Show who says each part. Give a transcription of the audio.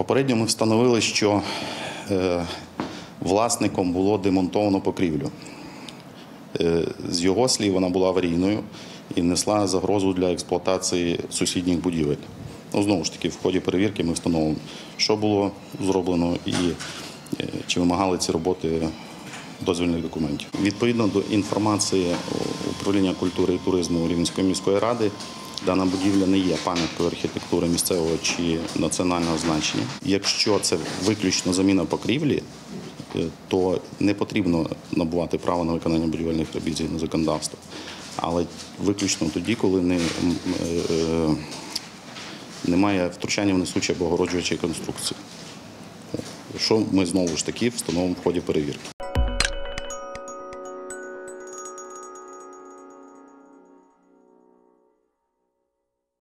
Speaker 1: Попередньо ми встановили, що е, власником було демонтовано покрівлю. Е, З його слів, вона була аварійною і несла загрозу для експлуатації сусідніх будівель. Ну, знову ж таки, в ході перевірки ми встановимо, що було зроблено і е, чи вимагали ці роботи дозвільних документів. Відповідно до інформації управління культури і туризму Рівненської міської ради, дана будівля не є пам'яткою архітектури місцевого чи національного значення. Якщо це виключно заміна покрівлі, е, то не потрібно набувати право на виконання будівельних робіт згідно законодавства. Але виключно тоді, коли не, е, е, немає втручання в несучі або огороджуючої конструкції. Що ми знову ж таки встановимо в ході перевірки.